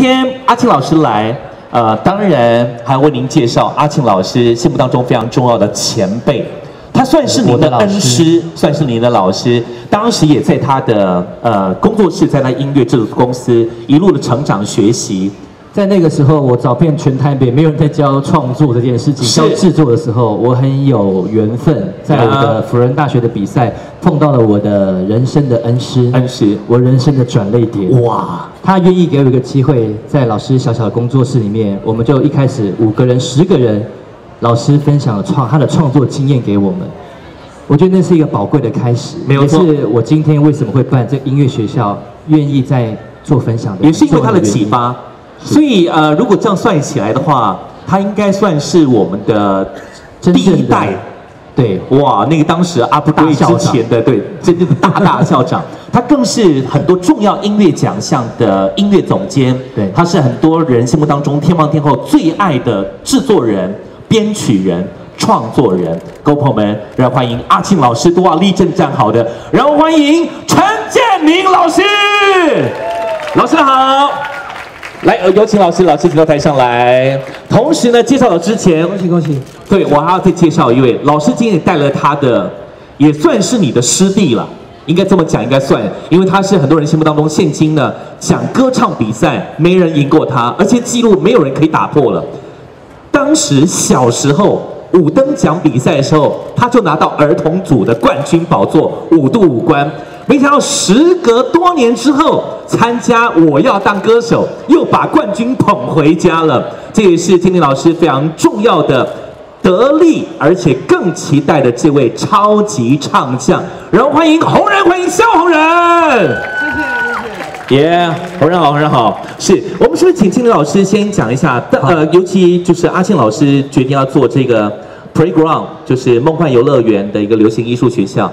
今天阿庆老师来，呃，当然还要为您介绍阿庆老师心目当中非常重要的前辈，他算是您的恩师，算是您的老师。当时也在他的呃工作室，在他音乐制作公司一路的成长学习。在那个时候，我找遍全台北，没有人在教创作这件事情，教制作的时候，我很有缘分，在我的辅仁大学的比赛碰到了我的人生的恩师，恩师，我人生的转泪点。哇，他愿意给我一个机会，在老师小小的工作室里面，我们就一开始五个人、十个人，老师分享了创他的创作经验给我们。我觉得那是一个宝贵的开始，没有错。是我今天为什么会办这音乐学校，愿意在做分享的，也是因为他的启发。所以呃，如果这样算起来的话，他应该算是我们的第一代，对，哇，那个当时阿布贵之前的对，真正的大大校长，他更是很多重要音乐奖项的音乐总监，对，他是很多人心目当中天王天后最爱的制作人、编曲人、创作人。各位朋友们，让欢迎阿庆老师，都要立正站好的，然后欢迎陈建明老师，老师好。来，呃，有请老师，老师请到台上来。同时呢，介绍了之前，恭喜恭喜。对我还要再介绍一位老师，今天也带了他的，也算是你的师弟了，应该这么讲，应该算，因为他是很多人心目当中现今呢讲歌唱比赛没人赢过他，而且记录没有人可以打破了。当时小时候五等奖比赛的时候，他就拿到儿童组的冠军宝座，五度五关。没想到时隔多年之后参加《我要当歌手》，又把冠军捧回家了。这也是天天老师非常重要的得力，而且更期待的这位超级唱将。然后欢迎红人，欢迎萧红人。谢谢谢谢。耶，红人好，红人好。是我们是不是请天天老师先讲一下？呃，尤其就是阿庆老师决定要做这个 Playground，就是梦幻游乐园的一个流行艺术学校。